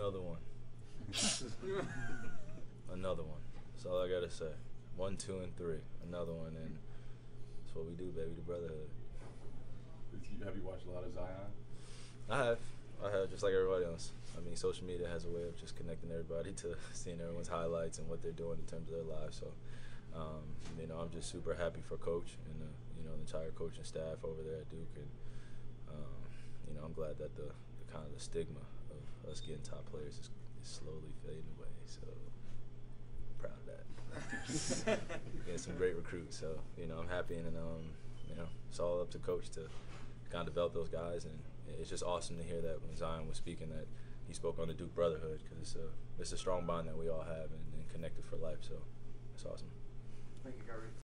Another one. Another one. That's all I gotta say. One, two, and three. Another one, and that's what we do, baby. The brotherhood. Have you watched a lot of Zion? I have. I have, just like everybody else. I mean, social media has a way of just connecting everybody to seeing everyone's highlights and what they're doing in terms of their lives. So, um, you know, I'm just super happy for Coach and the, you know the entire coaching staff over there at Duke, and um, you know, I'm glad that the, the kind of the stigma of us getting top players is, is slowly fading away. So, proud of that. Getting some great recruits. So, you know, I'm happy, and um, you know, it's all up to Coach to kind of develop those guys, and it's just awesome to hear that when Zion was speaking that he spoke on the Duke brotherhood because it's a it's a strong bond that we all have and, and connected for life. So it's awesome. Thank you, Kyrie.